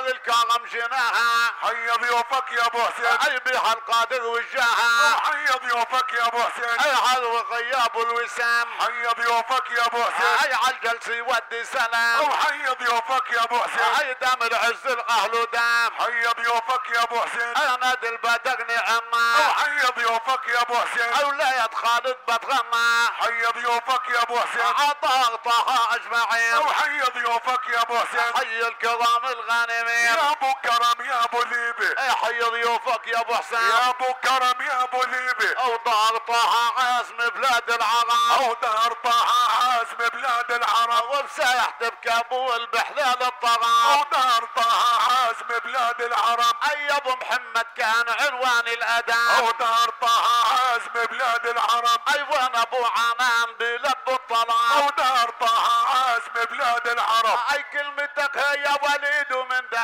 طاغ الكرم جناها حي ضيوفك يا أبو حسين. أي بها القادر وجاها. حي ضيوفك يا أبو حسين. أي حلو غياب الوسام. حي ضيوفك يا أبو حسين. أي عالجلس يودي سلام حي ضيوفك يا أبو حسين. أي دام العز الأهل دام. حي ضيوفك يا أبو حسين. اي نادي البدر أو نعمة حي ضيوفك يا أبو حسين. أولاد خالد بتغمى حي ضيوفك يا أبو حسين. عطاء طه أجمعين. حي ضيوفك يا أبو حسين. حي الكرام الغانمين يا أبو كرم يا أبو ليبي. اي حي ضيوفك يا أبو حسين. يا أبو كرم يا أبو ليبي. أو دار طه عازم بلاد العرب أو دار طه عازم بلاد العرب وبساحت بكابول بحلال أو الطراب دار طه عازم بلاد العرب. أي أبو محمد كان عنوان الاداب أو دار طه عازم بلاد العرب. أي وين أبو عنان بلب أو الطلاب دار طه عازم بلاد العرب. أي كلمتك هي وليد من ذهب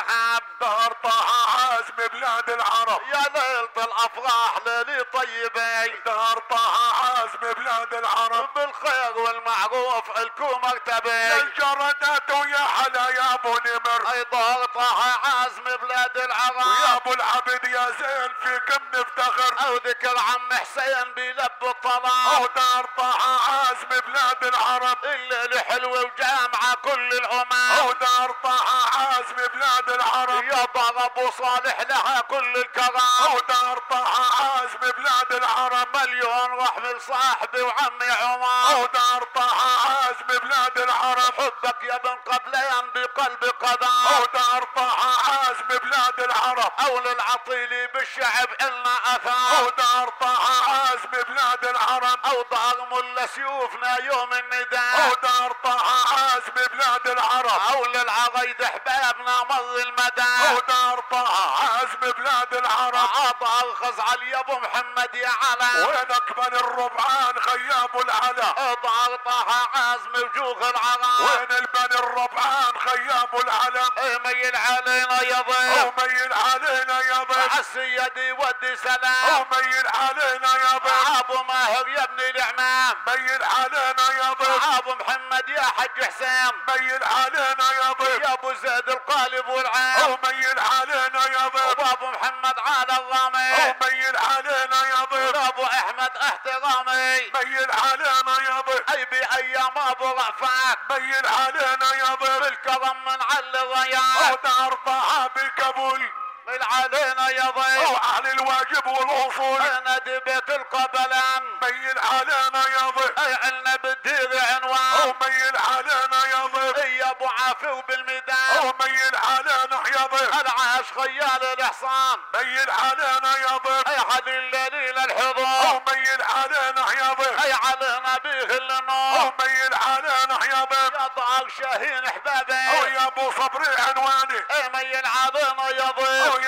دار طه عازم بلاد العرب. يا ليلة الافراح ليلي طيبي دار طه عازم بلاد العرب. بالخير والمعروف الكو مرتبي الجردات ويا حلا يا أبو نمر. أي دار طه عازم بلاد ويا العرب أبو العبد يا زين فيكم نفتخر. أو ذكر عم حسين بلب أو الطلاب دار طه عازم بلاد العرب. الليل حلوة وجامعة كل أو العمام دار طه عازم بلاد العرب. يا دار أبو صالح لها كل الكرام دار طه عازم بلاد العرب مليون رحمة صاحبي وعمي عمر. دار طه عازم بلاد العرب. حبك يا ابن قبلين بقلب قدام دار طه عازم بلاد العرب. أو للعطيلي بالشعب النا اثار دار طه عازم بلاد العرب. أو دار ملا سيوفنا يوم النداء. دار طه عازم بلاد العرب. أو للعقيد إحبابنا مر المدى. دار طه عازم بلاد العرب. عطى الخزعل يا ابو محمد يا على. وينك من الربعان خياب العلا؟ اضعر طه عازم وجوه العرب وين البن الربعان خياب العلم ميل علينا يا ضيف. ميل علينا يا ضيف. عالسيدي ودي أو سلام. ميل علينا يا ضيف. أبو ماهر يا ابن العمام ميل علينا يا ضيف. أبو محمد يا حج حسين. ميل علينا يا ضيف. يا أبو زيد القالب والعام. ميل علينا يا ضيف. وأبو محمد على أو الرامي ميل علينا يا ضيف. وأبو أحمد احترامي ميل علينا يا ضيف. أي بأيام أبو رأفات ميل علينا يا ضيف. بالكرم من علي أو الريان دار طه بكبول ميل علينا يا أو ضيف أهل الواجب والأصول. أنا دي بيت القبلان ميل علينا يا ضيف. أي عنا بالدير أو عنوان ميل علينا يا ضيف. أي أبو عافي أو وبالميدان ميل علينا يا ضيف. العاش خيال الإحصان. ميل علينا يا ضيف. أي حد الليل أو الحضور ميل علينا يا ضيف. أي علينا به أو النور ميل علينا يا ضيف. يا ضاق شاهين أو احبابي يا أبو صبري عنواني. أي ميل أو ضيف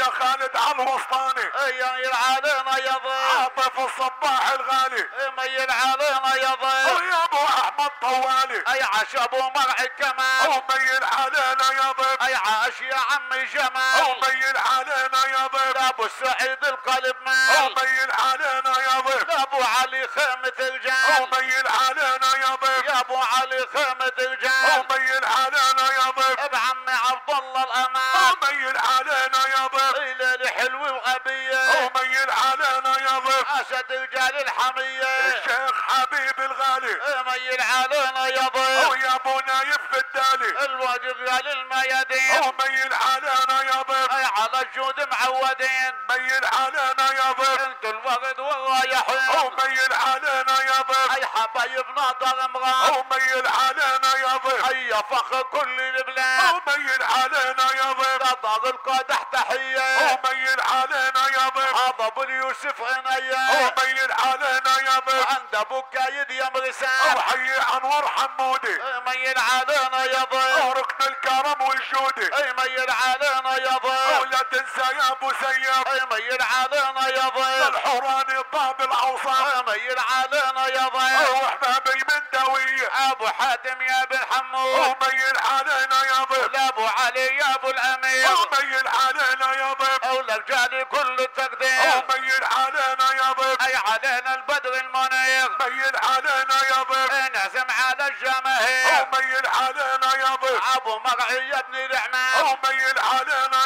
يا خالد على الوسطاني اي ميل علينا يا ضيف عاطف الصباح الغالي. اي ميل علينا يا ضيف يا أبو أحمد طوالي. أي عاش أبو مرعي كمان. أو ميل علينا يا ضيف أي عاش يا عمي جمال. ميل علينا يا ضيف أبو السعيد القلب مال. ميل علينا يا ضيف أبو علي خيمة الجان. ميل علينا يا ضيف يا أبو علي خيمة الجان. ميل علينا يا ضيف عمي عبد الله الأمان. ميل علينا يا ضيف حلوة أو وغبية ميل علينا يا ضيف. أسد رجال الحمية. الشيخ حبيب الغالي. ميل علينا يا ضيف. يا ابو نايف الدالي. الوجه رجال الميادين. أو ميل علينا يا ضيف على الجود معودين. ميل علينا يا ضيف. أنت الورد أو والرايحين ميل علينا يا ضيف. أي حبايبنا دار امران أو ميل علينا يا ضيف. أي فخر كل البلاد ميل علينا يا ضيف. دار القادح تحية ميل علينا يا ضيف. هذا أبو يوسف أو عناية ميل علينا يا ضيف. عند أبو كايد يا أو مرسان حي أنور حمودي. ميل علينا يا ضيف. ركن الكرم والجودي. أي ميل علينا يا ضيف. لا تنسى يا ابو اي ميل علينا يا ضيف. الحوراني طاب العوصام اي ميل علينا يا ضيف. احبابي من دويه أبو حاتم يا بن حمود ميل علينا يا ضيف. ولا أبو علي يا أبو الأمير. أو ميل علينا يا ضيف. أو لرجالي كل التقدير. ميل علينا يا ضيف. أي علينا البدر المنير. ميل علينا يا ضيف. نعزم على الجماهير. ميل علينا يا أبو مرعي يا ابن أو العمام ميل علينا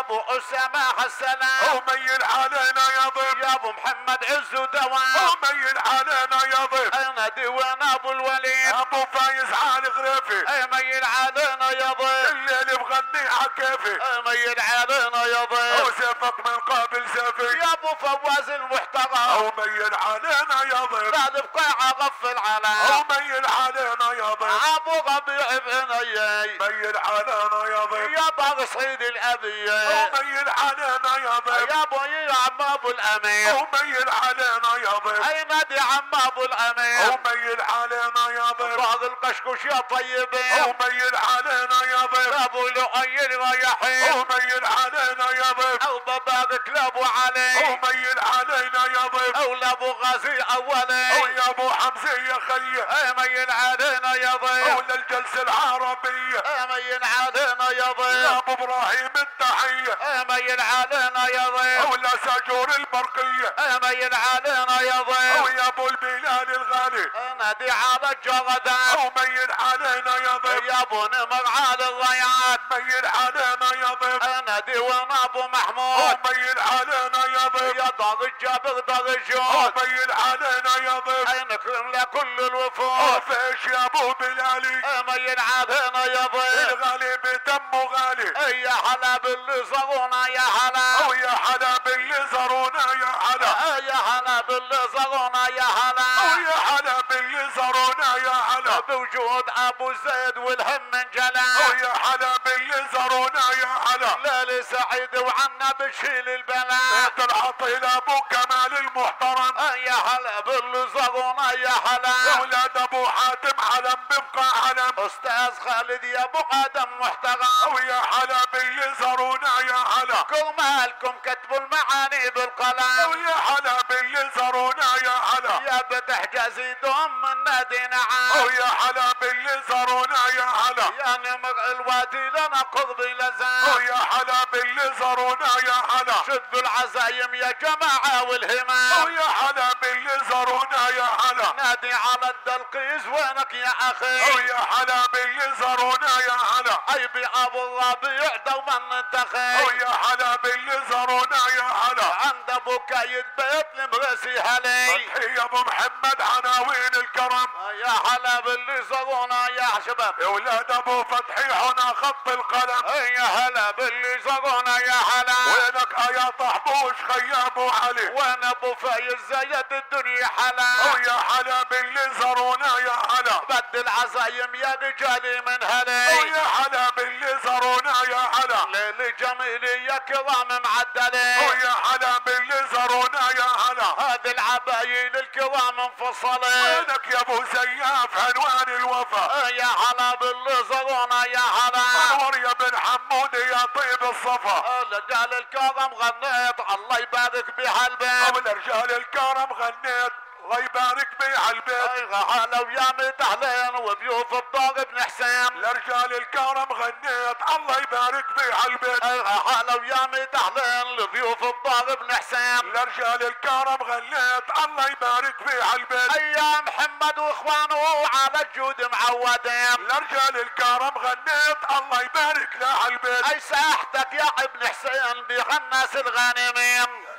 أبو أسامة السلام وميل علينا يا ضيف يا أبو محمد عز ودوام وميل علينا يا ضيف أنا ديوان أبو الوليد؟ أبو فايز علي غريفي. ميل علينا يا ضيف الليل بغني عكيفي ميل علينا يا ضيف وسيفك من قابل سيفي. يا أبو فواز المحترم. وميل علينا يا ضيف بعد بقيعة غفل على وميل علينا يا ضيف أبو ربيع بن ايي ميل علينا يا ضيف يا بار سعيد الأبي. وميل علينا يا ضيف يا أبو يا عم ابو الأمير. وميل علينا يا ضيف أي نادي عم ابو الأمير. وميل علينا يا ضيف بعض القشقش يا طيبين وميل علينا يا ضيف ابو لؤي الرياحين وميل علينا يا ضيف أو بابك لابو علي وميل علينا يا ضيف أو لابو غازي أولي. ويا أبو حمزة يا خيه امين علينا يا ضيف ولا الجلسه العربيه امين علينا يا يا ضيف. أبو إبراهيم التحية. امين علينا يا ضيف. ولا ساجور البرقيه امين علينا يا ضيف. ويا أبو البلال الغالي. نادي على الجردان. وميل علينا يا ضيف. يا أبو نمر على الضيعات ميل علينا يا ضيف نادي وأنا أبو محمود؟ وميل علينا يا ضيف يا دار الجابر دار الجود وميل علينا يا ضيف نكرم لكل الوفود. وفيش يا أبو بلالي. امين علينا يا ضيف الغالي بدمه غالي. يا هلا باللي زرونا يا هلا ويا حلا باللي زرونا يا حلا. يا هلا باللي زرونا يا هلا ويا حلا باللي زرونا يا حلا. بوجود أبو زيد والهم من جلا ويا حلا باللي زرونا يا حلا. ليلي سعيد وعنا بشيل البلاء. بيت العطيل أبو كمال المحترم. يا هلا باللي زرونا يا هلا أولاد أبو حاتم علم بيبقى علم أستاذ خالد يا أبو آدم محترم. ويا حلا باللي زرونا يا حلا. كرمالكم كتبوا المعاني بالقلم. ويا حلا باللي زرونا يا حلا. يا بتح جزيدهم من نادي نعم ويا حلا باللي زرونا يا حلا يا نمر الوادي لنا قربي لزام ويا حلا باللي زرونا يا حلا شدوا العزايم يا جماعة والهمام. ويا حلا باللي زرونا يا حلا نادي على الدلقيز وينك يا أخي؟ ويا حلا باللي زرونا يا حلا عيبي أبو الربيع دوما ننتخي ويا حلا باللي زرونا يا حلا عند أبو كايد بيت المرسي هلي فتحي يا أبو محمد عناوين الكرم. يا هلا باللي زرونا يا شباب. يا ولاد أبو فتحي هنا خط القلم. يا هلا باللي زرونا يا هلا وينك يا طحبوش خيام وعلي وين أبو فايز؟ زيد الدنيا حلا. ويا حلا باللي زرونا يا حلا. بد العزايم يا رجالي من هلي. ويا حلا باللي زرونا يا حلا. ليلي جميلي يا كرام معدلي. ويا حلا باللي زرونا يا حلا. هذه العبايل الكرام انفصلي. وينك يا أبو سياف عنوان الوفا. يا هلا باللي زرونا يا هلا انور يا بن حمود يا طيب الصفا. رجال الكرم غنيت. الله يبارك بهالبيت ابو الرجال الكرم غنيت. الله يبارك بيه البيت. هلا ويا متهلين وضيوف الدار ابن حسين. الرجال الكرم غنيت الله يبارك بيه البيت. هلا ويا متهلين لضيوف الدار ابن حسين. الرجال الكرم غنيت الله يبارك بيه البيت. أيام محمد وإخوانه على الجود معودين. الرجال الكرم غنيت الله يبارك له البيت. أي ساحتك يا ابن حسين بغناس الغانمين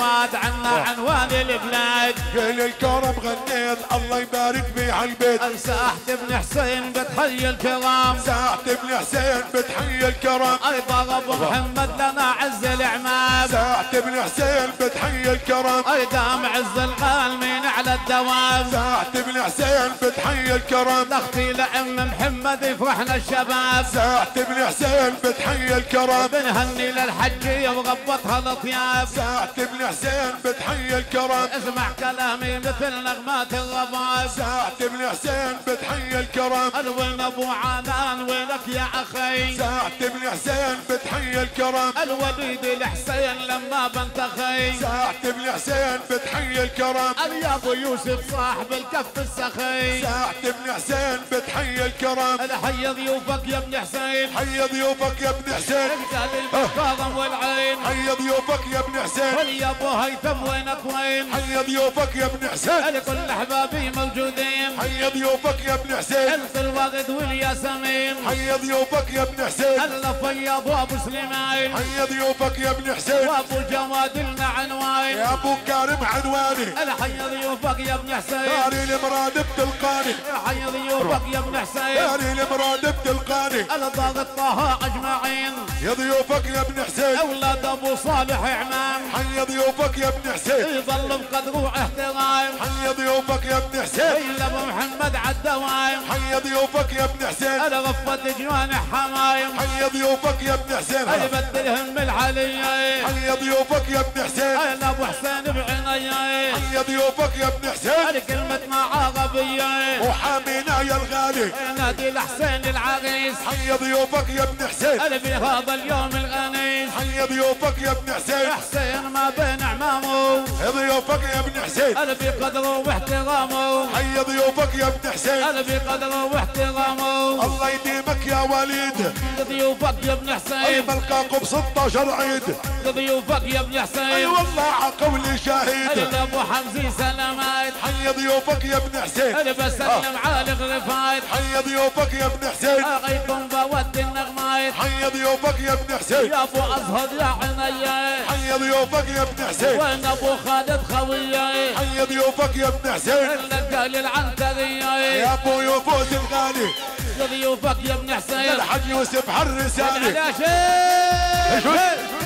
واد عنا عنوان البلاد. قال الكرم غنيت الله يبارك بيه البيت. ساحة ابن حسين بتحيي الكرام. ساعة ابن حسين بتحيي الكرم أيضا أبو محمد لنا عز الاعمام ساعة ابن حسين بتحيي الكرم أيضا عز الغالمين على الدوام. ساعة ابن حسين بتحيي الكرم لاختي لأم محمد يفرحنا الشباب. ساعة ابن حسين بتحيي الكرم بنهني للحجية وغبطها الأطياب. ساعة ابن حسين بتحيي الكرم. اسمع كلامي مثل نغمات الرباب ساعة ابن حسين بتحيي الكرم. الوين أبو عانان وينك يا أخي. ساعة ابن حسين بتحيي الكرم. الوليد الحسين لما بنت أخي ساعة ابن حسين بتحيي الكرم. اليا ابو يوسف صاحب الكف السخي. ساعة ابن حسين بتحيي الكرم. الحي ضيوفك يا ابن حسين. حي ضيوفك يا ابن حسين. رجال المحترم والعين. حي ضيوفك يا ابن حسين. ابو هيثم وينك وين حي ضيوفك يا ابن حسين. كل احبابي موجودين. حي ضيوفك يا ابن حسين. انت الوقت والياسمين. حي ضيوفك يا ابن حسين. هلا فياض وأبو سليمان. حي ضيوفك يا ابن حسين. وأبو جواد لنا عنوان. يا أبو كارم عنواني. الحي ضيوفك يا ابن حسين. داري المراد بتلقاني الحي ضيوفك يا ابن حسين. داري المراد بتلقاني الضاغط طه أجمعين. يا ضيوفك يا ابن حسين. أولاد أبو صالح عمام حي ضيوفك يا ابن حسين. يظل بقدر واحترام حي ضيوفك يا ابن حسين. إلا أبو محمد عالدوام حي ضيوفك يا ابن حسين. أنا غفت جوان حمايم. حي ضيوفك يا ابن حسين. أنا بدلهم العليا حي ضيوفك يا ابن حسين. أنا أبو حسين بعيني حي ضيوفك يا ابن حسين. أنا كلمة معاقبية وحامينا يا الغالي. نادي الحسين العريس. حي ضيوفك يا ابن حسين. أنا في هذا اليوم الغنيس. حي ضيوفك يا ابن حسين. حسين ما بين عمامه حي ضيوفك يا ابن حسين. أنا في قدره واحترامه. حي ضيوفك يا ابن حسين. أنا في قدره واحترامه. الله يديمك يا وليد ضيوفك يا ابن أي حسين ملقاكم ب 16 عيد ضيوفك يا ابن أي حسين والله عقولي شاهد. أنا ابو حمزي سلامات. حي ضيوفك يا ابن حسين. أنا بسلم على الغفايت حي ضيوفك يا ابن حسين. اغيكم بود النغمايت حي ضيوفك يا ابن حسين. يا أبو أزهر يا عيني حي ضيوفك يا ابن حسين. وين أبو خالد خويي حي ضيوفك يا ابن حسين. اللقال العنترية يا أبو يفوز الغالي. ضيوفك يا ابن حسين. الحج يوسف حرساني على شيء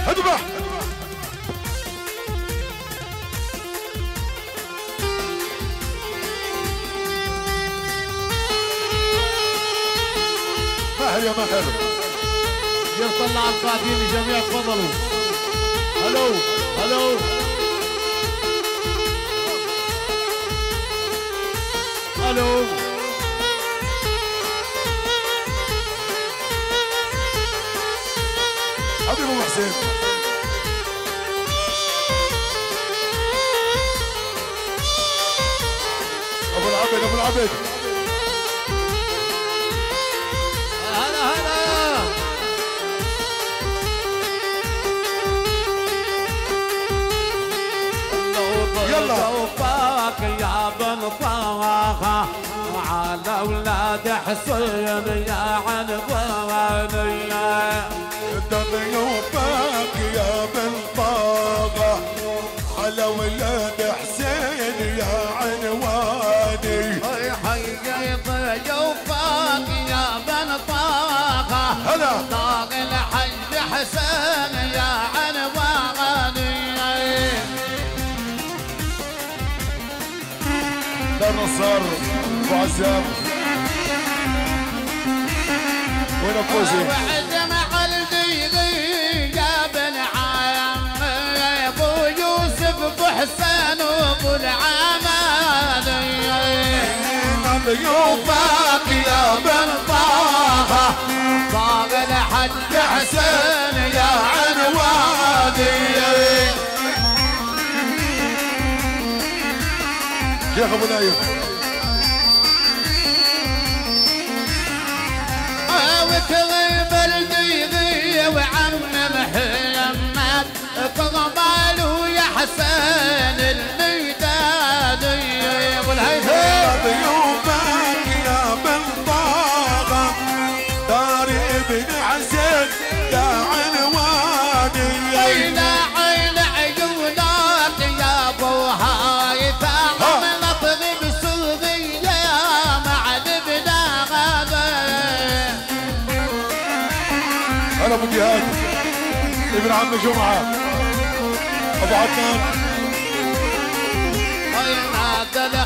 اذبح مهر يا مهر يطلع القادمين الجميع تفضلوا. هلو. ابو العبد ابو العبد بن طه على أولاد حسين يا عنواني ضيوفك يا بن طاغة على ولاد حسين يا عنواني حي ضيوفك يا بن طه طاق الحج حسين يا عنواني دار نصار ابو عزام وين فوزي وعد ابو يوسف العمالي ضيوفك يا بن طه طاق الحج حسين يا عنواني شيخ ابو نايف عم جمعه ابو عدنان وينادى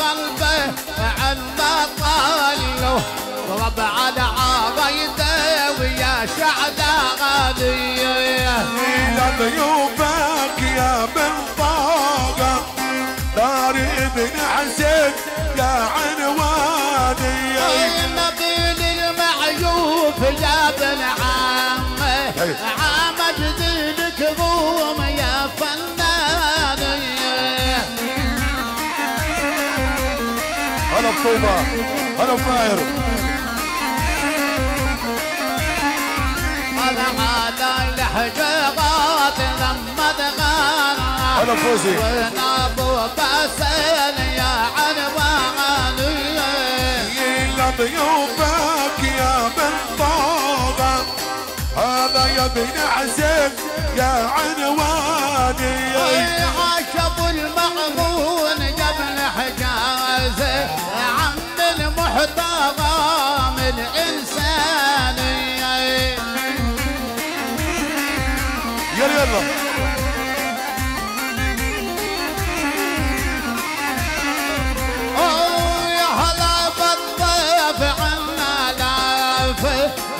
قلبه عما قالوا ضرب على عبيده ويا شعب غادي إلى ضيوفك يا بن طاقة دار ابن حسين يا عنواني نبيل المعيوف يا بطوبة هلا بماهر هذا على الحجابات لما تغنى هلا فوزي. وين أبو باسل يا عنواني يلا ضيوفك يا من طاغة هذا يا ابن حسين يا عنواني عاشب المأمون قبل حجازه عم المحتضى من إنساني يلا يلا.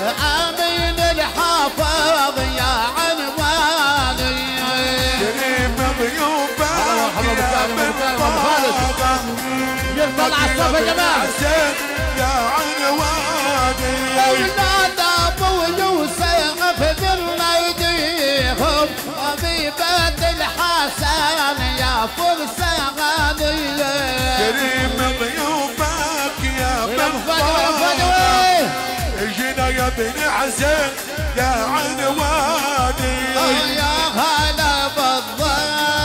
أمين الحافظ يا عنواني كريم ضيوفك مرحبا يا بالكامل، من بالكامل، أبو خالد. طاغة يلا على الصف يا جماعة يا عنواني أولاد أبو يوسف بالميديهم حبيبة الحسن يا فرسان كريم ضيوفك يا فدوي جينا يا بني حسين يا عنواني يا هلا بالضيف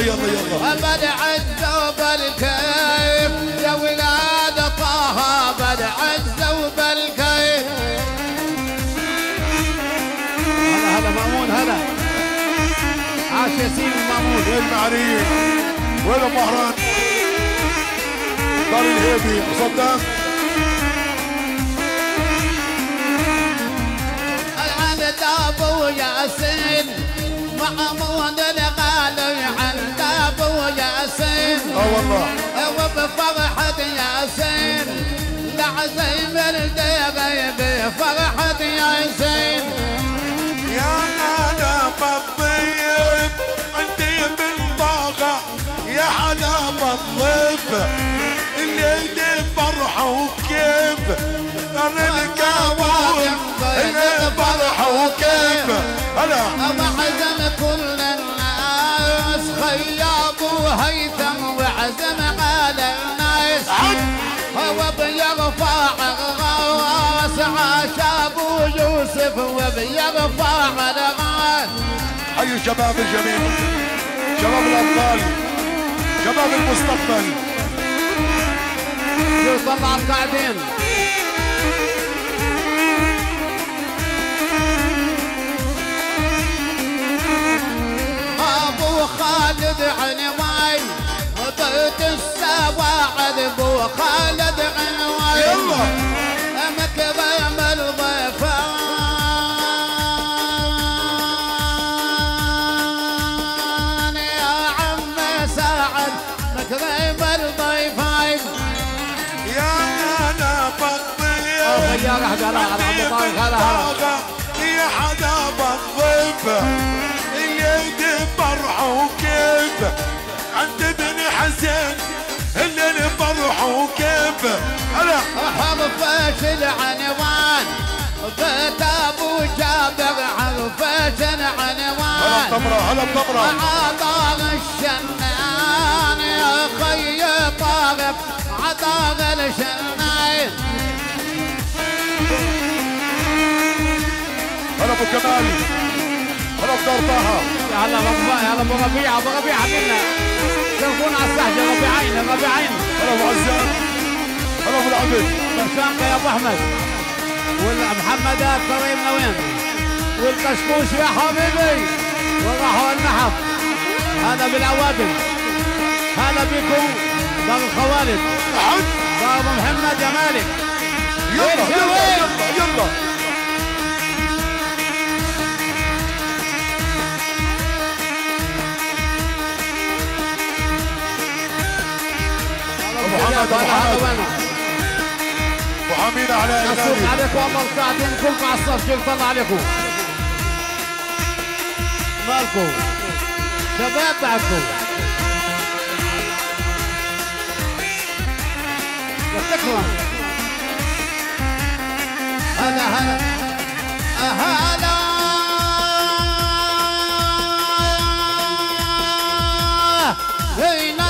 يلا يلا يلا. بل عزوا بالكيف يا ولاد طه بل عزوا بالكيف هلا هلا مامون هلا. عاش ياسين مامون. وين معرية وين المهران دار الهيبي صدام عند أبو ياسين الغالي عند ابو ياسين وبفرحة ياسين لعزيم الدغي بفرحة ياسين يا أنا بضيف عندي بالطاقة يا حلام الضيف اللي فرحة وكيف أنا القابون اللي فرحة وكيف هلا وعزم كل الناس خياب وهيثم وعزم على الناس هو بيرفع الراس عاش ابو يوسف وبيرفع الراس حي الشباب الجميل شباب الابطال شباب المستقبل؟ يوصل على القاعدين خالد عنواي بيت السواعد ابو خالد عنواي يلا. وكيف هلا حرفش العنوان. بيت أبو جابر هلا العنوان. بتمرة هلا بتمرة عطار الشنان يا خي طارق. عطار الشنان. هلا أبو كمال. هلا بدار طه. هلا أبو هلا أبو ربيع أبو ربيع حبيبنا شوفونا على السهجه ربيعين ربيعين. هلا أبو عزام. هلا ابو العبد برشامكه يا أبو أحمد. والمحمدات كريمنا وين والكشكوش يا حبيبي. والراحة والنحف هذا بالعوادم هلا بكم. دار الخوالد. دار ابو محمد يا مالك. يلا يلا؟ يلا يلا أبو حمد ابو حمد ابو حميد على اعلاني عليكم. والله ساعتين كلكم على الصف كيف طلع عليكم؟ مالكم؟ شباب بعدكم تكرم هلا هلا. هلا بين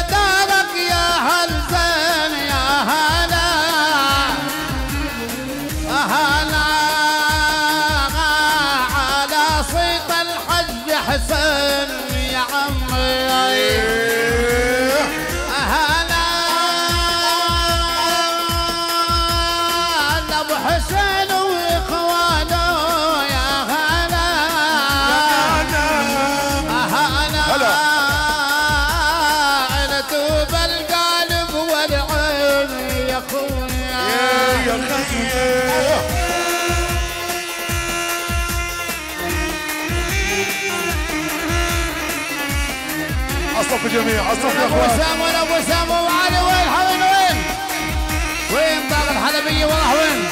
الصف الجميع الصف يا ابو اخوان سام ولا ابو سام وعلي وين حوين وين وين طاق الحلبيه والله وين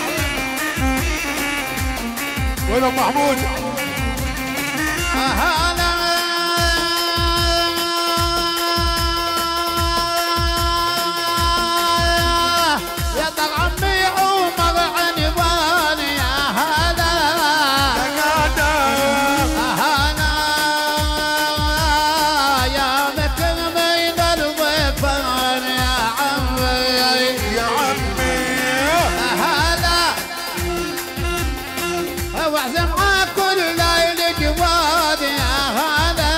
وين ام محمود. واعزم معاك كل ليل جواد يا هلا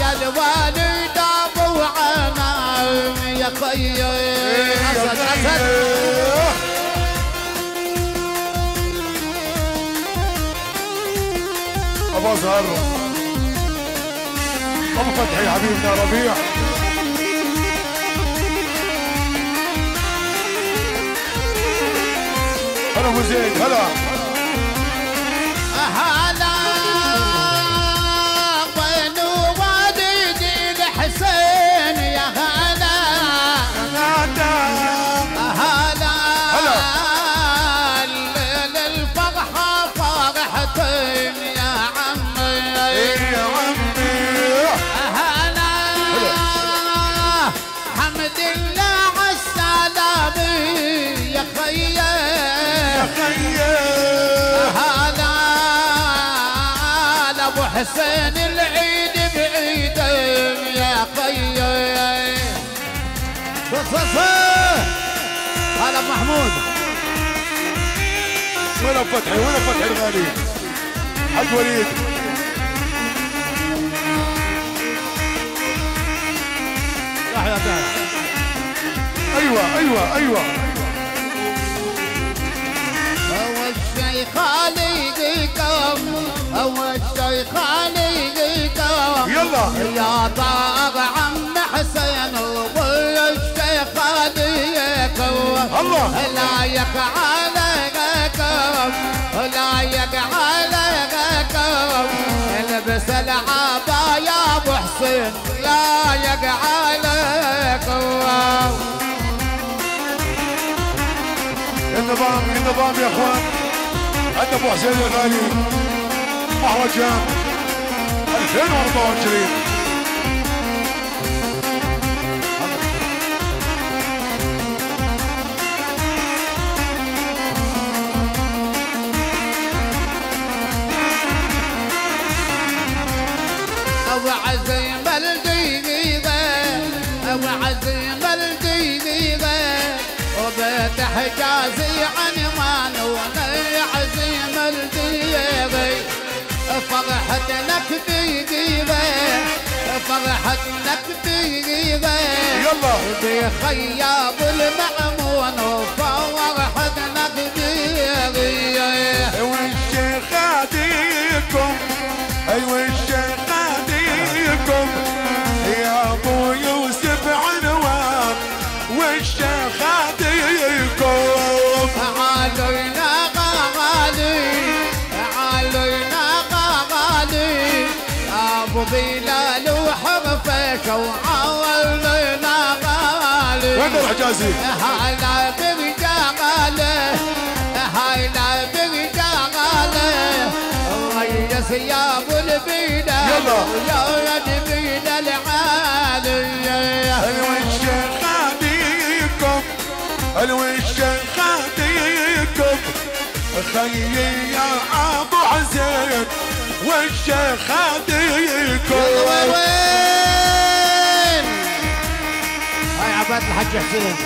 يا الوالد أبو عنايم يا خيي أسد أسد. أبو ازهر أبو فتحي حبيبنا ربيع. هلا ابو وين فتحي وين فتحي الغالي. حق وليد يحيى تعال أيوه أيوه أيوه. أول شي خالقكم أول شي خالقكم يلا. يا طاغ عم حسين وكل الشيخ خالقكم الله. لايق عليكم العبا يا ابو حسين لايق عليكم النظام النظام يا إخوان. عندنا أبو حسين الغالي مهرجان 2024 فرحتنا دقيقة يلا. بخياب المأمون وفرحتنا أيوه الشيخ هاديكم وين الحجازي هلا برجاله هلا برجاله ريس يا أبو يلا. يا ولد بينا العالي أيوه الشيخ هاديكم أيوه الشيخ هاديكم خيي يا ابو حسين وين؟ هاي عباد الحاج حسين.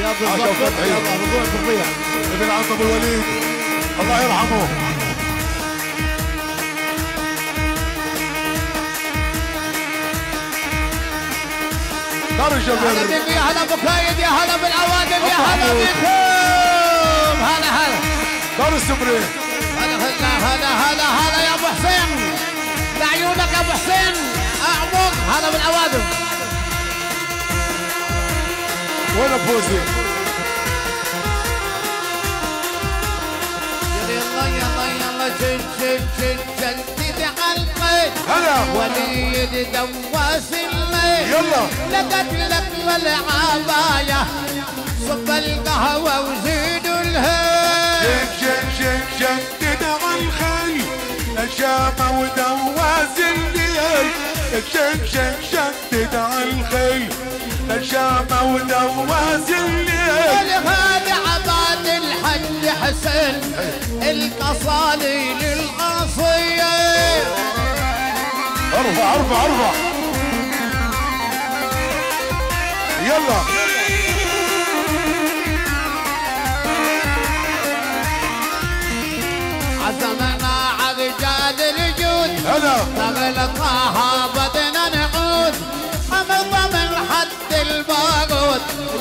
يا ابو الفتحي يا ابو الفضيع ابن عم ابو الوليد. الله يرحمه. يا هلا بك يا هلا بكايد يا هلا بالاوادم يا هلا بكم. هلا هلا. دار السبري. هلا هلا هلا هلا هلا يا أبو حسين. لعيونك يا أبو حسين. أعمق. هلا بالاوادم وين فوزي يلا يلا يلا شن شن شدد على القيد هلا وليد دواس الليل يلا لقت لك والعباية صب القهوة وزيد الهيل شن شن شن شدد على الخيل نشامة ودواز الليل شن شدد على الخيل نشامة ودواز الليل. هذا عباد الحج حسين القصالي للقصية أرفع أرفع أرفع. يلا. عزمنا عرجال الجود. هلا. تغلقها بدنا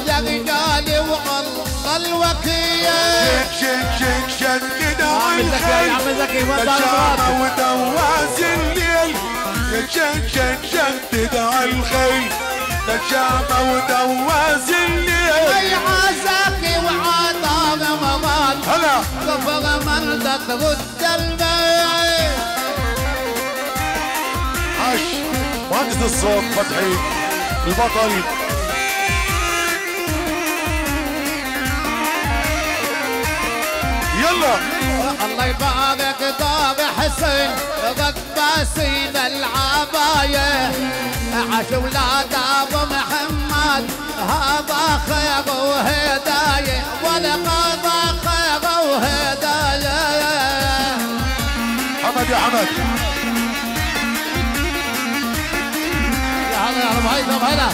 يا رجالي والله الوكية شن شن شن شدد عم على زكي يا الخيل عم زكي ما نشامة ودواز الليل. شن شن شدد على الخيل نشامة ودواز الليل. أي عزاكي وعطا رمضان هلا. كفر من ترد البيت. عاش مهندس الصوت فتحي. البطل الله يبارك دار حسين رقباسين العباية. عاش ولاد أبو محمد هذا خير وهداية. ولقد خير وهداية. حمد يا حمد. يا هلا يا ابو هيثم هلا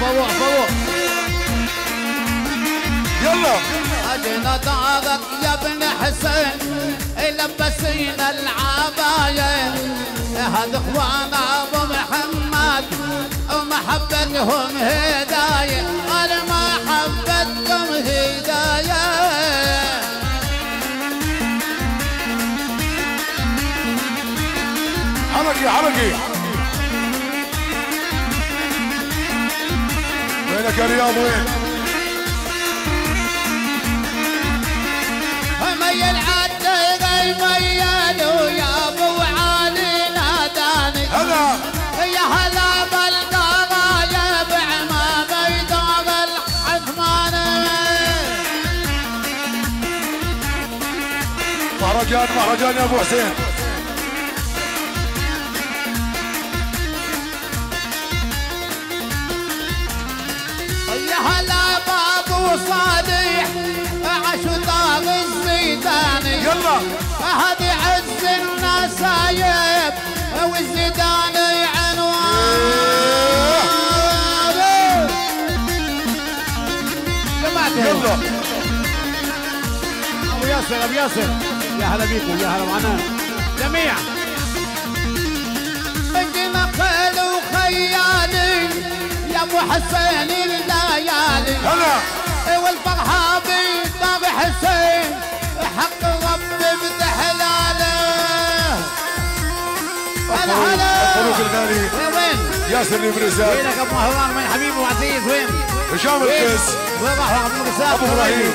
فوق فوق يلا. اجينا دارك يا ابن حسين لبسينا العباية. هذا اخوان أبو محمد ومحبتهم هداية. أنا محبتكم هداية. حركي حركي. وينك يا رياض وين؟ مهرجان مهرجان يا أبو حسين. يا هلا بابو صالح يلا. هذه عز النسايب والزيداني عنوان. يلا. أبو ياسر أبو ياسر. يا هلا بيكم يا هلا معنا. جميع. بقينا خيل وخيالي يا أبو حسين الليالي. هلا. والفرحة بيدار حسين حق فاروق الغالي. وين ياسر البرزاد وينك أبو مهران؟ وين حبيبي وعزيز وين؟ هشام القيس وين راح أبو مرسال أبو إبراهيم.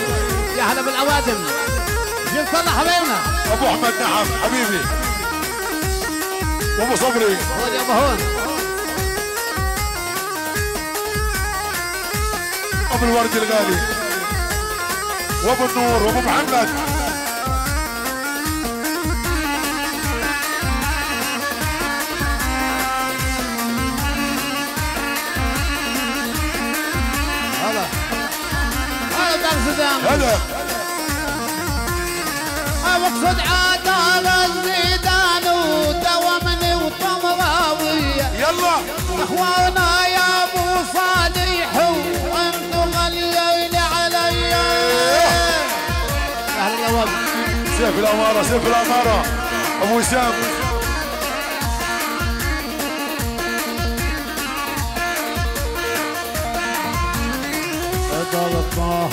يا هلا بالأوادم. جيل صلح حبايبنا أبو أحمد نعم حبيبي. وابو صبري. هون يا أبو هون. أبو الورد الغالي. وأبو النور وأبو محمد. سدام هلا. واقصد عاد الزيدان ودومني وطمراوية يلا. اخوانا يا أبو صالح وأنتم الليل علي. أهلا يا سيف الاماره سيف الاماره أبو وسام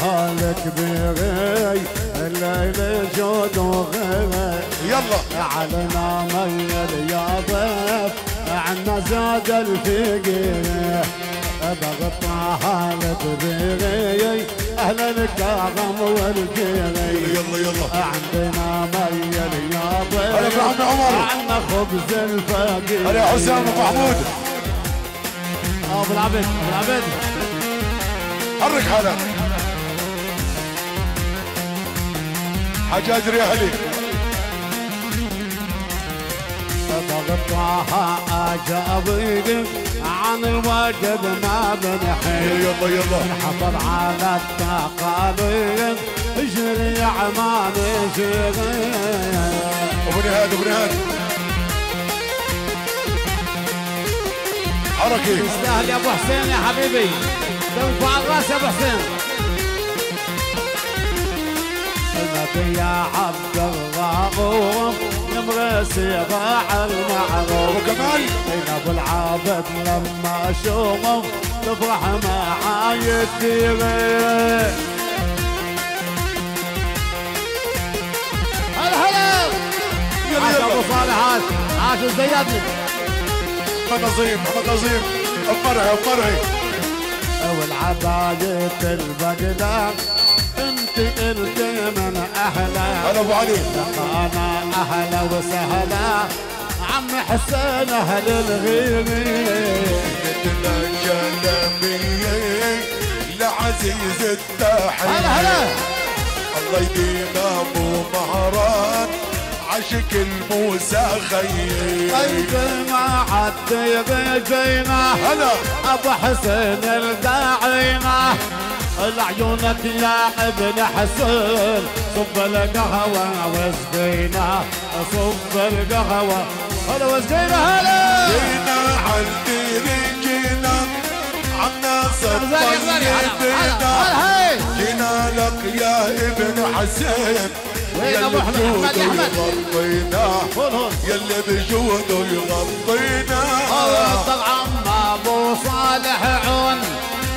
حضرتها الكبيري الليل جود وغيري. يلا. علينا ميل يا ضيف عنا زاد الفقير بغطاها الكبيري أهل الكرم والجيري. يلا يلا. عندنا ميل يا ضيف. عنا خبز الفقير هلا يا حسام أبو محمود. أبو العبد أبو العبد حرك حالك. حجاج ريحلي بغطاها اجابيك عن الوجد ما بنحيل يلا يلا. حفر على التقاليد اجري عمان اجري أبو نهاد أبو نهاد. حركي تستاهل يا أبو حسين يا حبيبي. تنفع الرأس يا أبو حسين. النبي يا عبد الغفور مرسي ضاع المعروف. بين أبو العابد لما أشوفه تفرح معاي هلا عاش أبو صالح عاش. الزيادني محمد نظيم محمد نظيم بمرعي بمرعي والعباية البغداد انت قلت من أهلا هلا أبو علي. أنا أهلا وسهلا عم حسين أهل الغيري مثل الجلبية لعزيز التحية هلا هلا. الله يديم ابو مهران عشق الموسى خيي قلبي ما عد بيجينا هلا. أبو حسين القاعينا لعيونك يا ابن حسين صب القهوة وسقينا صب القهوة. هلا وسقينا هلا. جينا عالدير جينا عالناس غزالي غزالي هلا هلا الطيبين هلا هي جينا لك يا ابن حسين وين أحمد؟ أحمد، بجوده أحمد. يغطينا يلي بجوده يغطينا طبعا أبو صالح عون.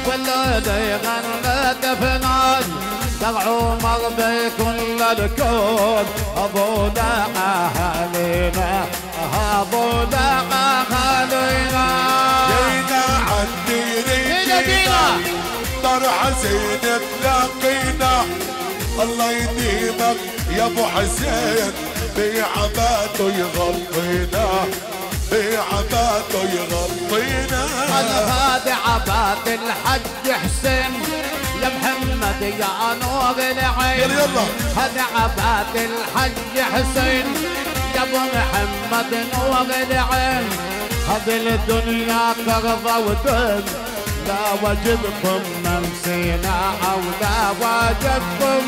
والليل يغنى دفنان دمع عمر بكل الكون. أبو دا اهالينا ابو دا اهالينا جينا عالدير جينا دار حسين تلاقينا الله يديمك يا أبو حسين. بعباته يغطينا بعباته يغطينا هذا عباد الحج حسين يا محمد يا نور العين. هذا عباد الحج حسين يا أبو محمد نور العين. هذه الدنيا كرضة ودم لا واجبكم ننسينا أو لا واجبكم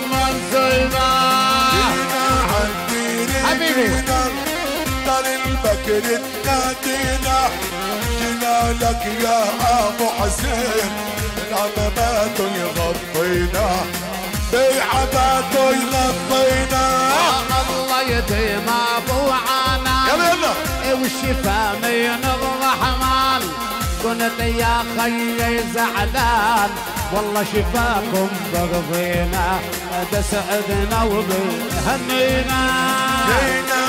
عالدير حبيبي. دار البكر تنادينا لك يا أبو حسين العمامات يغطينا بعباته يغطينا. الله يديم أبو عنا. يلا يلا والشفا من الرحمن. كنت يا خيي زعلان. والله شفاكم برضينا بسعدنا وبهنينا. جينا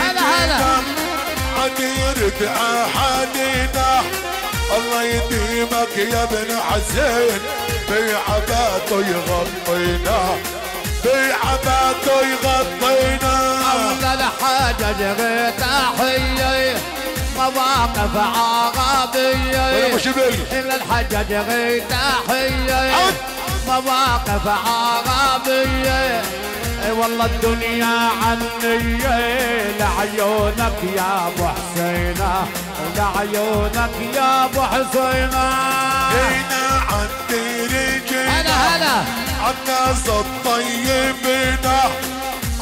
هلا هلا. عديرة أحدنا. الله يديمك يا ابن حسين. بعباته يغطينا. بعباته يغطينا. أولى الحاجة جريت تحيي مواقف إلى الحجج غير عود. مواقف عربية. اي والله الدنيا عني لعيونك يا أبو حسينة لعيونك يا أبو عالدير هلا جينا هلا عالناس الطيبين.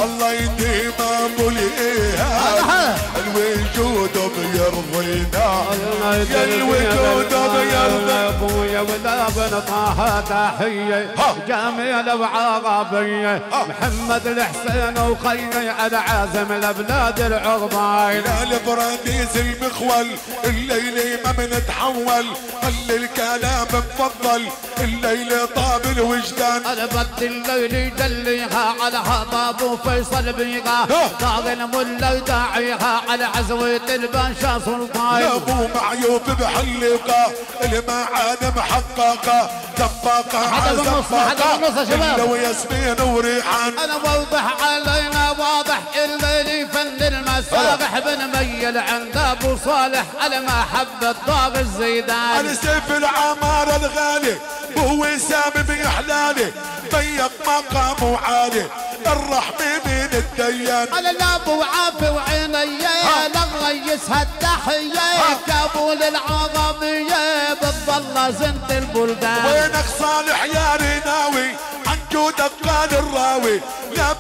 الله يديم ابو هلا الايهاب الوجود بيرضينا يا الوجود بيرضى. أبويا ولا بن طه تحية. جميل وعربيه. محمد الحسين وخيي على عازم الابناد العربين يا البراديس المخول الليل ما بنتحول خلي الكلام مفضل الليل طاب الوجدان. البد الليل يدليها على هضاب وفيصل بيها ها. طاغ الملا يداعيها على عزوة الباشا يا سلطان أبو معيوب محققة. دباقه حدا بالنص، حدا بالنص يا شباب. لو ياسمين وريحان. أنا واضح علينا واضح الليل فن المسابح. بنميل عند أبو صالح على محبة ضاغ الزيدان على سيف العمارة الغالي هو وسام بإحلالي. ضيق مقامه عالي. الرحمة من الديان على الابو عافي وعيني لغيسها التحية كابول العربية بتظل زنت البلدان. وينك صالح يا ريناوي؟ عن جودك قال الراوي. لا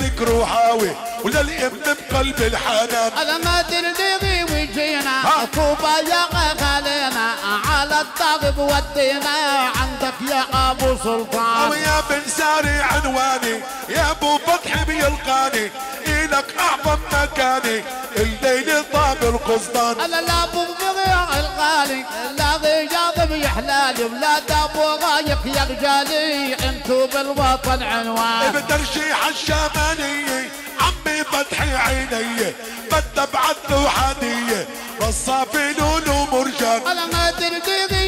بيك روحاوي. الابن بقلب الحنان. على ما ترضي وجينا. طوبى يا غالينا. على الطاغب ودينا. عندك يا أبو سلطان. يا ساري عنواني. يا أبو فتحي بيلقاني. إلك أعظم مكاني. الليل طاب القسطان على الابو بغير الغالي لا غياض بيحلالي ولا ابو غايق يا رجالي. أنتو بالوطن عنوان. بترشيح الشمالية عمي فتحي عيني. بتبعت له حدية والصافي لولو مرجان على ما ترقيقي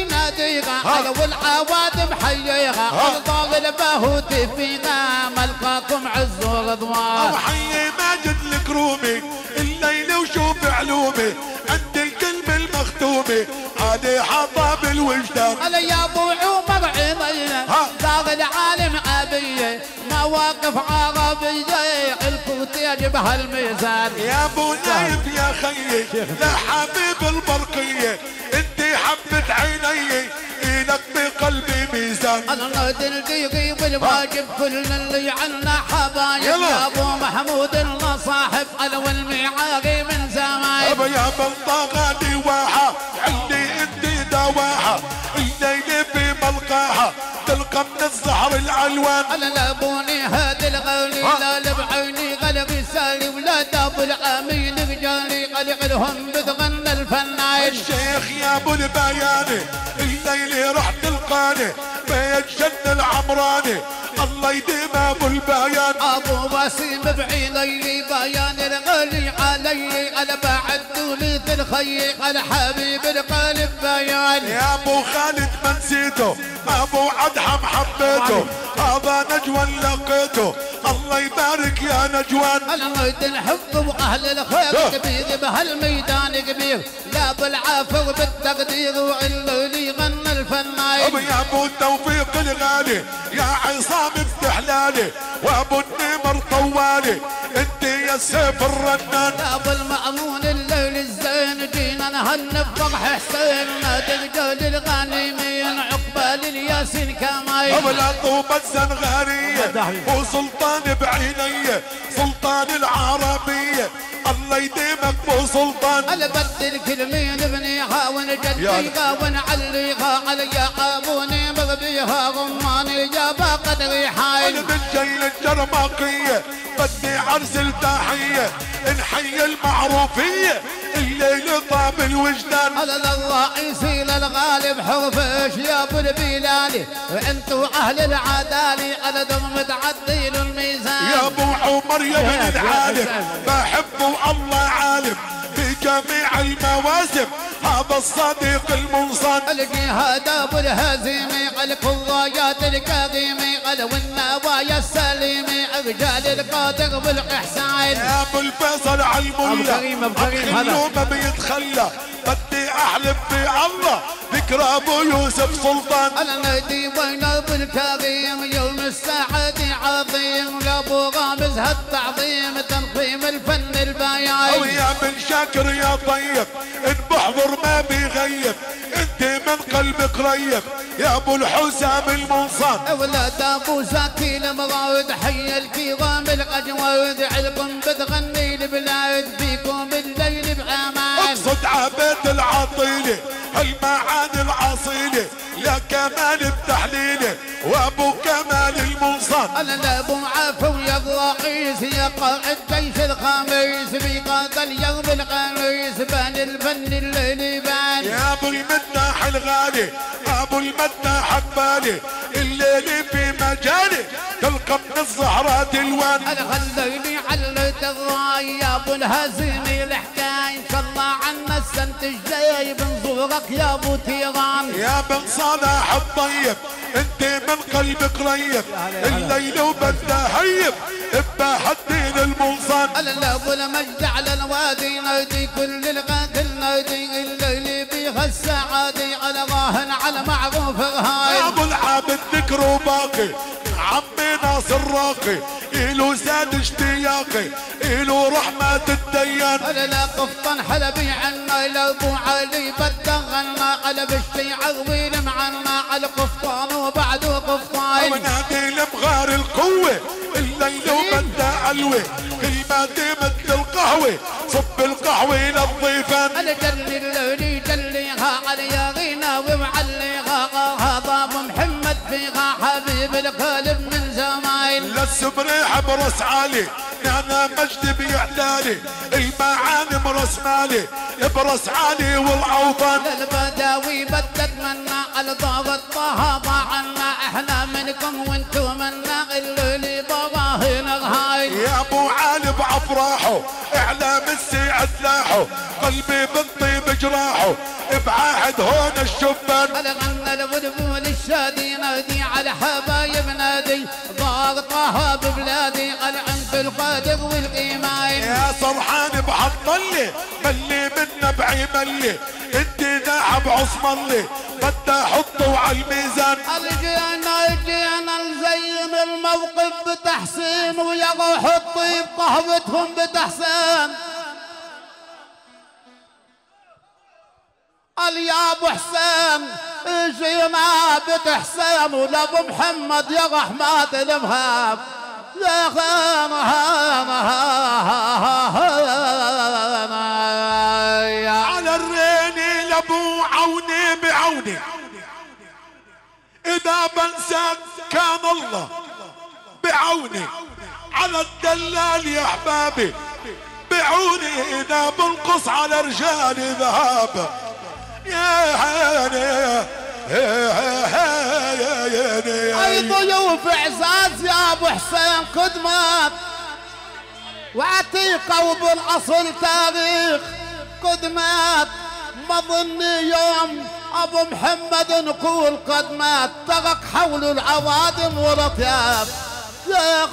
ناديها ها. على والعوادم حييها ها. الضاغ البهوت فينا ملقاكم عز ورضوان أو حي ماجد الكرومي الليل وشوف علومي عند الكلمة المختومة علي حطاب الوجدان على يا أبو عمر عينينا. داغ العالم ابيه مواقف عربية الكوت الميزان يا أبو نايف يا خيي لا حبيب البرقية حبة عيني إلك بقلبي ميزان. أنا نادي القيقي والواجب كل اللي عنا حبايب. يا أبو محمود الله صاحب أنا والمعاقي من زمان. يا بلطاقة دواحة تلقى من الزهر الألوان. أنا لابوني هذا الغالي. لا لبعيني غلق سالي ولا داب العامين رجالي غلق لهم بتغنى الفنايل الشيخ يا أبو البياني الليل رح تلقاني بيت جن العمراني. الله يديم أبو البيان أبو باسم بعيني بيان الغالي علي. أنا بعد وليد الخي على حبيب القلب بيان يا أبو خالد ما نسيته أبو عدحم حبيته. هذا نجوى لقيته. الله يبارك يا نجوان ميت الحب وأهل الخير. كبير بهالميدان كبير. لا بالعافية وبالتقدير. واللي غنى ابو الفنايل يا أبو التوفيق الغالي. يا عصام استحلالي. وأبو النمر طوالي. أنت يا سيف الرنان. يا ابو المأمون الليل الزين جينا نهنف فرح حسين. نادي الجول الغانمين عقبال الياسين كماين ابو العطوبة الزنغارية وسلطان بعيني. سلطان العربية الله يديمك بو سلطان. أنا بدل كلمين بنيها ونجديها ونعليها على يعابوني مغبيها غماني جابا قدري أنا حايل من جيل الجرماقية بدي عرس التحية نحيي المعروفية الليل طاب الوجدان. على الرئيس للغالب حرفش يا أبو البلالي وأنتو أهل العدالي على دم تعديل يا بن العالم. بحبه الله عالم. بجميع المواسم. الصديق هذا ابو الهزيمي على الرايات الكريمي على والنوايا السليمي رجال القادر والاحسان يا أبو الفيصل على الملا كريم، كريم، هلا. خلوه ما بيتخلى. بدي أحلف في الله ذكرى أبو يوسف سلطان. أنا نادي وين أبو الكريم يوم السعد عظيم. لابو غامز هالتعظيم تنظيم الفن أو البيان. يا بن شاكر يا طيب إن بحضر ما بيغيب انت من قلبك ريب يا ابو الحسام المنصان أولاد أبو زكي المراود حي الكرام الاجواد علكم بتغني البلاد فيكم الليل بأمان. يقصد عبيد العطيلة المعاني الأصيلة يا كمال التحليلة وأبو كمال المنصن أنا لا أبو عفو يا الرئيس يا قائد جيش الخميس في قاد اليوم الخميس بان الفن الليلي أبو المداح الغالي أبو المداح بالي الليل في مجالي تلقى من الزهرة دلوان أنا خليني علت الراي يا أبو الهزيمي الحكاية إن شاء الله عنا السنة الجاي بنزورك يا أبو تيران. يا بن صلاح الطيب أنت من قلبك ريب. الليل وبدأ هيب ابا الدين المنصن أنا لا أبو المجد على الوادي نادي كل الغاكل نادي الليل ناصر راقي إلو زاد اشتياقي إلو رحمة الديان. أنا لا قفطان حلبي عنا لا أبو علي بدغنا على بالشيعة طويل معنا على قفطان وبعده قفطان. ونادي لمغار القوة الليل وبدا علوة. كلماتي مثل القهوة صب القهوة للضيفان. جلي الليلي جليها علي غينا ومعليها هذا محمد فيها حبيب القلب. زمان للسبريح برس عالي. نانا مجد بيعلالي المعاني مرس مالي. برس عالي والعوضان. البداوي بدت منا على ضابط طه عنا إحنا منكم وانتو منا الليلي باباهنا هاي يا أبو علي بأفراحه. إعلام السيعة سلاحه. قلبي بالطيب جراحه. بعهد هون الشبان. على غنى البلبل الشادي نادي على نادي ضاغطها ببلادي على عند القادر والإيمان. يا صرحان بحطلي ملي منا بعي ملي. انت ذهب عصملي بدي احطه على الميزان. الجينا الجينا نزين الموقف بتحسين ويا روح الطيب قهوتهم بتحسين. قال يا أبو حسين جينا بتحسين ولا أبو محمد يا رحمة المهاب يا خان على الريني لابو عوني بعوني. إذا بنساك كان الله بعوني. على الدلال يا أحبابي بعوني إذا بنقص على رجالي ذهاب. اي ضيوف اعزاز يا ابو حسين قدمات وعتيقة وبالاصل تاريخ قدمات ما ظني يوم ابو محمد نقول قدمات ترك حول العوادم والاطياب يا يا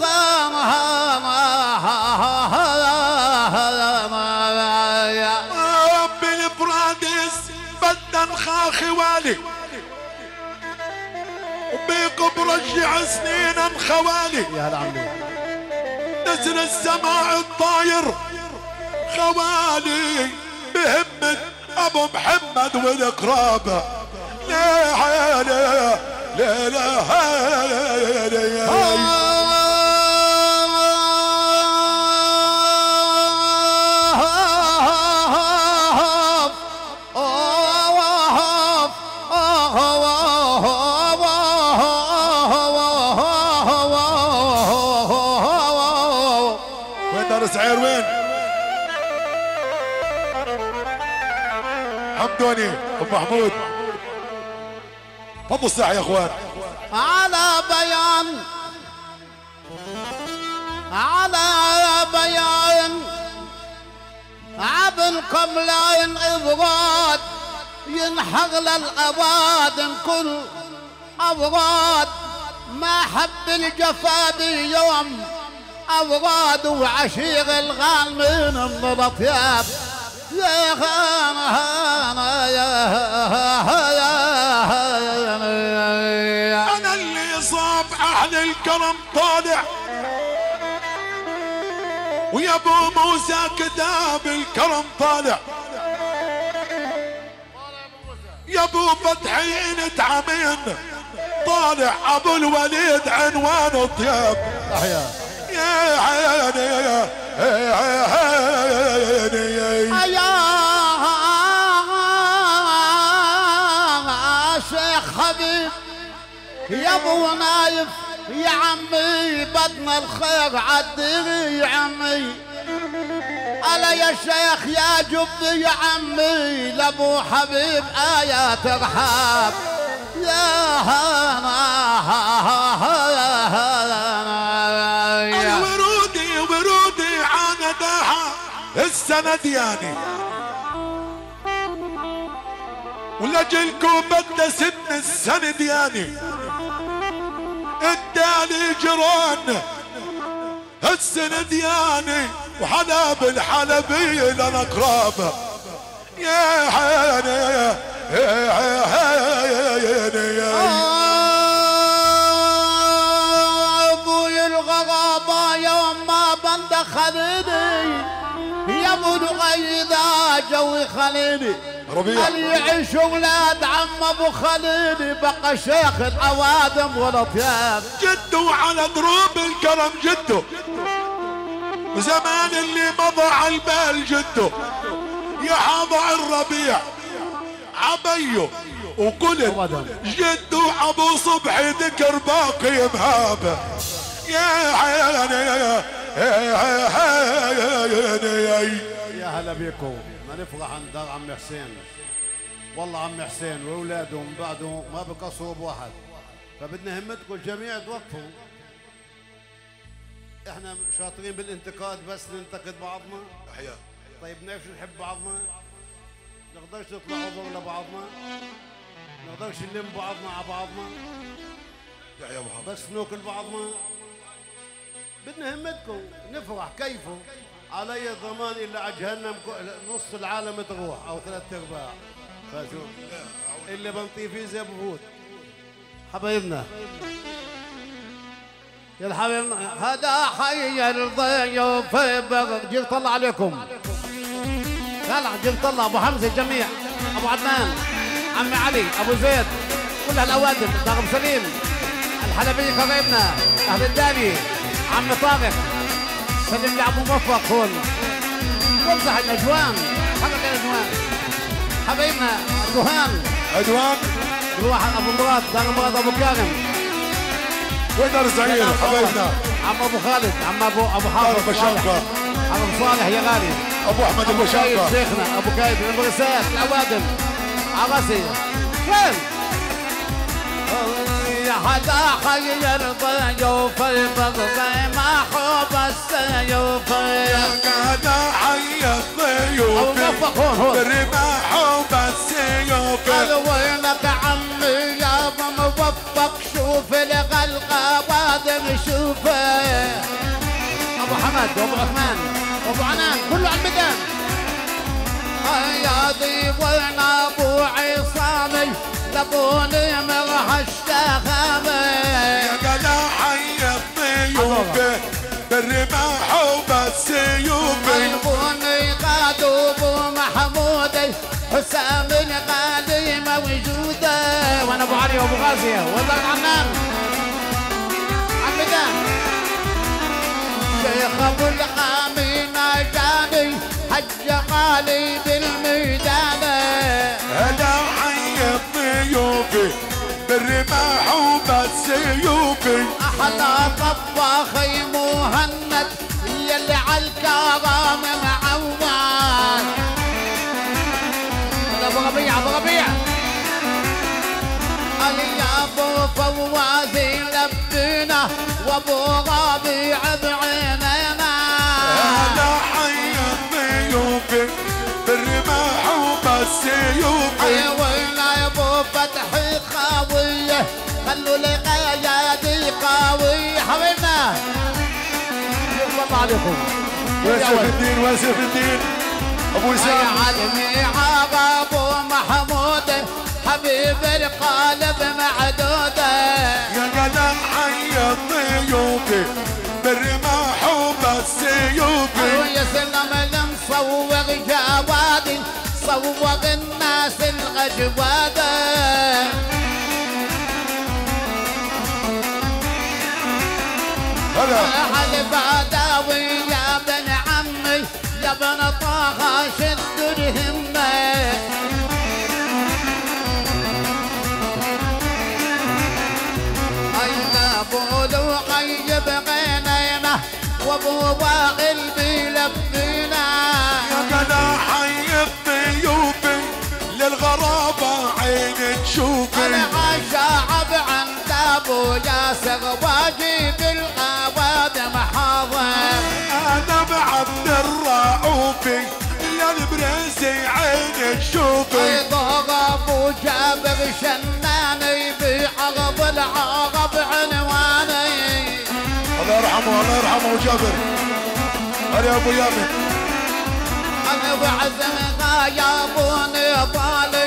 بدنا خاخي والي وبيك برجع سنين خوالي يا العمي نزل السماع الطاير. خوالي بهمة أبو محمد والقرابة لا حيالي لا لا حمدوني أبو محمود. فضوا الساحة يا أخوان. على بيان على بيان. عبن قملين أبغاد ينحق للأباد كل أبغاد. ما حب الجفا بيوم أبغاد وعشيق الغالمين من الاطياب أنا اللي صاب أهل الكرم طالع ويا ابو موسى كتاب الكرم طالع يا ابو فتحي انت عمين طالع ابو الوليد عنوان طياب يا عيني يا عيني ابو نايف يا عمي بطن الخير عدي يا عمي. ألا يا شيخ يا جبي يا عمي لأبو حبيب آيات رحاب يا هنا ورودي ورودي عندها السند يعني. ولجلكم بقدس ابن السند يعني. اداني جيران السند يعني وحلب الحلبي لنا يا حياني يا يا أبوي الغرابة يوم ما بندخلني يا ابو غيدا جوي خليني ربيع اللي يعيش ولاد عم ابو خليلي بقى شيخ العوادم والاطياب جده على دروب الكرم جده زمان اللي مضى على البال جده يا حاضع الربيع عبيه وقلت جده ابو صبحي ذكر باقي مهابه يا عيني يا عيني يا هلا بيكم ما نفرح عند دار عم حسين. والله عم حسين واولاده من بعده ما بقصروا بواحد فبدنا همتكم الجميع توقفوا. إحنا شاطرين بالانتقاد بس ننتقد بعضنا. طيب نعرف نحب بعضنا؟ نقدرش نطلع عذر لبعضنا. نقدرش نلم بعضنا على بعضنا. يا محمد بس ناكل بعضنا. بدنا همتكم نفرح كيفه علي الضمان الا على جهنم نص العالم تروح أو ثلاث أرباع. فشوف. اللي بنطيه فيه زي بفوت حبايبنا. يا الحبيب هذا حي الضيوف جيب طلع عليكم. طلع جيب طلع أبو حمزة الجميع أبو عدنان عمي علي أبو زيد كل هالأوادم. طاقم سليم. الحلبية قرايبنا أهل الدالي. عم طارق. سلم لي ابو موفق هون. وزع الاجوان حرك الاجوان حبايبنا الكهان عدوان. الواحد أبو مراد دار مراد أبو كارم وين زعير حبايبنا عم أبو خالد عم ابو أبو حافظ صالح. شوقة. عم أبو صالح يا غالي. أبو أحمد أبو أبو شاقه شيخنا أبو كايد المرسات العوادم عرسي كل يا حدا خير ضيوف البغض ما حب السيوف كان حي الضيوف موفق هون هون بالرماح وبالسيوف قال وينك عمي يا موفق شوف الغلقه وادم شوفه. أبو حمد وابو عثمان وابو عنان كله على الميدان يا ضيب أبو عصامي لبوني مرح الشخامي يا جدع حي الضيوف بالرماح وبالسيوف البوني قادو أبو محمود حسام الغالي موجوده وأنا أبو علي وأبو غازيه والله العنان الميدان شيخ أبو الحامي ناجاني حج غالي بالميدان. بالرماح وبالسيوف أحلى طباخي مهند يلي عالكرام معوان. أبو ربيع أبو ربيع. علي أبو فوازي لبينا وأبو ربيع بعينينا. هلا حي الضيوف بالرماح وبالسيوف يا ابو فتحي خاويه خلوا لي قيادي قوي حبيبنا الله عليكم واسف الدين واسف الدين ابو يا سام عالمي عاب ابو محمود حبيب القلب معدوده يا جدع حي الضيوف بالرماح وبالسيوف ويسلم المصور جوادي صور الناس الغجواده هلا. على بعداوي يا ابن عمي يا ابن طه شد الهمه وغيب غنينا وأبو واغل بيلبينا عين تشوفي أنا عشاعب عند ابو ياسر واجيب الغوادم حاضر أنا بعبد الرؤوفي يا البريسي عين تشوفي ضرب جابر شناني بعرض العرب عنواني. الله يرحمه الله يرحمه جابر. هلا أبو يامن. أنا بعزم غايبوني طالي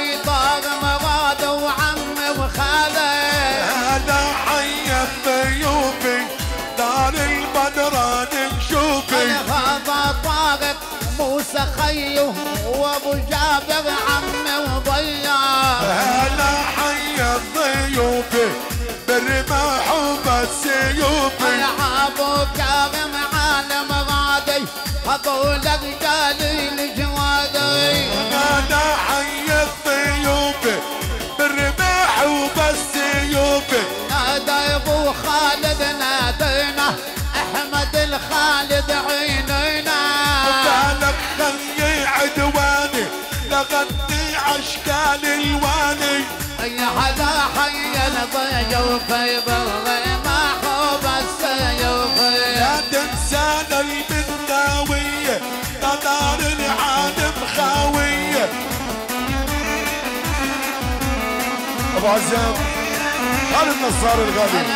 طارق موسى خيو وابو جابر عمي وضيع هلا حي الضيوفي بالرماح وبالسيوفي أنا أبو كريم عالم غادي هذول رجالي الجوادي أنا حي الضيوفي بالرماح وبالسيوفي نادى أبو خالد نادينا أحمد الخالد عينينا تغني اشكال الواني اي حدا حين ضيوفي ما حب السيوفي لا تنسانا البداوية قدر العالم خاوية. أبو عزام خالد نصار الغالي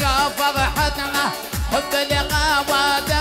يا فرحتنا حب لقوات